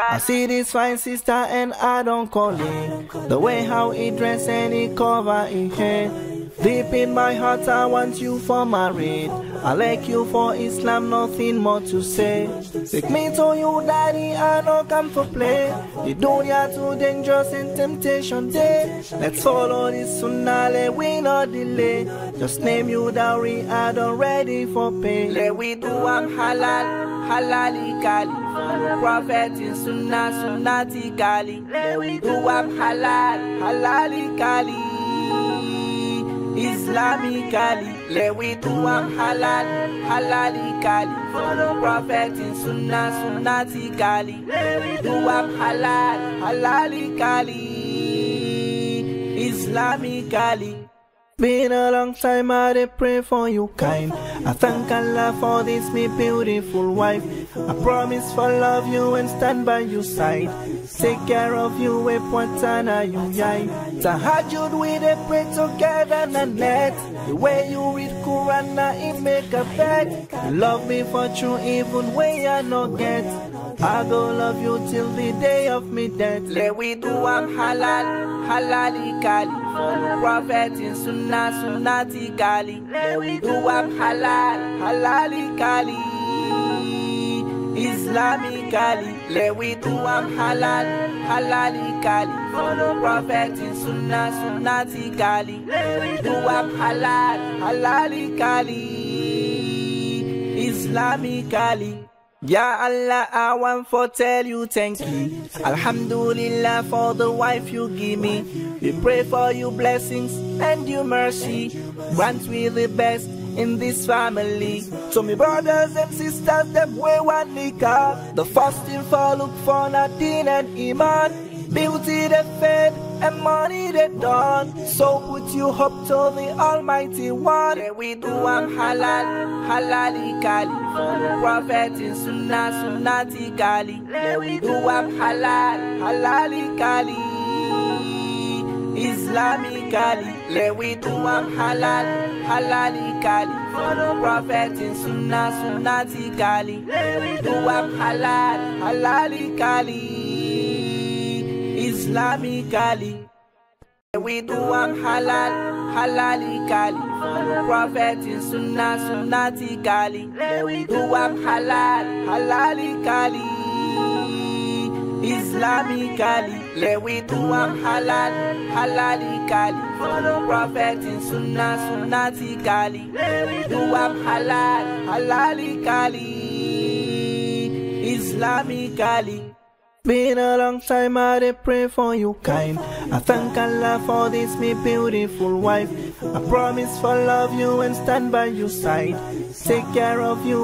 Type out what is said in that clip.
I see this fine sister and I don't call it. The way how he dress and he cover his hair. Deep in my heart I want you for married I like you for Islam, nothing more to say. Take me to you daddy, I don't come for play. The dunya too dangerous and temptation day Let's follow this sunnah, let we not delay. Just name you dowry, I don't ready for pay. Let we do am halal, halalically Prophet in sunnah, sunnatically we do am halal, halalically Islamically, let we do am halal, halalically. Follow prophet in sunnah, sunnatically. Do am halal, halalically, Islamically. Been a long time I dey pray for you kind. I thank Allah for this me beautiful wife. I promise for love you and stand by your side. Take care of you with Pwatana you yai Tahajud we dey pray together na net. The way you read Quran na it make a bet. Love me for true even when I no get. I go love you till the day of me death. Let we do am halal, halalically. Prophet in sunnah, sunnatically. Let we do am halal, halalically. Islamically, let we do am halal, halalically. Follow prophet in sunnah, sunnatically. Let we do am halal, halalically. Islamically. Ya Allah, I want to tell you thank you. Alhamdulillah for the wife you give me. We pray for your blessings and your mercy. Grant we the best in this family. So my brothers and sisters, them way one nikah. The fasting for look for Nadine and Iman. Beauty the fed and money the dawn. So put your hope to the Almighty One. Let we do am halal, halalically. Prophet in sunnah, sunnatically. Let we do am halal, halalically. Islamically, let we do am halal, halalically. Follow prophet in sunnah, sunnatically. Let we do am halal, halalically. Islamically. We do am halal, halalically. Prophet in sunnah, sunnatically. We do am halal, halalically. Islamically. Let we do am halal, halalically. Follow prophet in sunnah, sunnatically. We do am halal, halalically. Islamically. Been a long time I dey pray for you kind. I thank Allah for this me beautiful wife. I promise for love you and stand by your side. Take care of you